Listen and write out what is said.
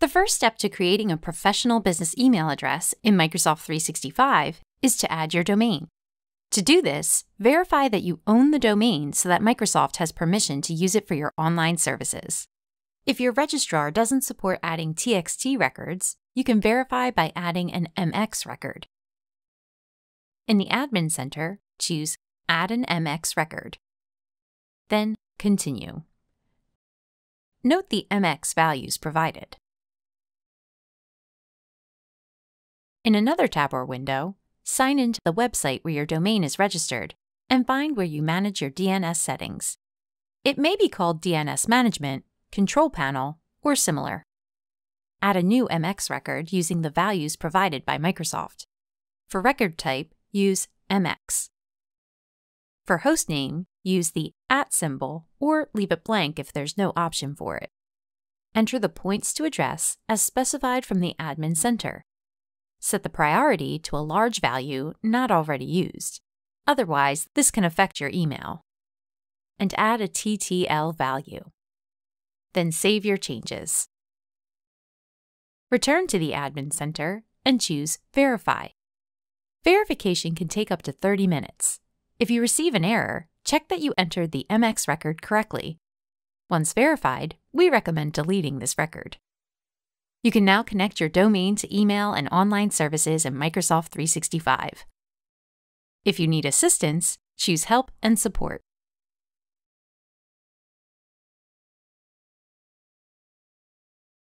The first step to creating a professional business email address in Microsoft 365 is to add your domain. To do this, verify that you own the domain so that Microsoft has permission to use it for your online services. If your registrar doesn't support adding TXT records, you can verify by adding an MX record. In the Admin Center, choose Add an MX record. Then Continue. Note the MX values provided. In another tab or window, sign into the website where your domain is registered and find where you manage your DNS settings. It may be called DNS Management, Control Panel, or similar. Add a new MX record using the values provided by Microsoft. For record type, use MX. For hostname, use the at symbol or leave it blank if there's no option for it. Enter the points to address as specified from the Admin Center. Set the priority to a large value not already used. Otherwise, this can affect your email. And add a TTL value. Then save your changes. Return to the Admin Center and choose Verify. Verification can take up to 30 minutes. If you receive an error, check that you entered the MX record correctly. Once verified, we recommend deleting this record. You can now connect your domain to email and online services in Microsoft 365. If you need assistance, choose Help and Support.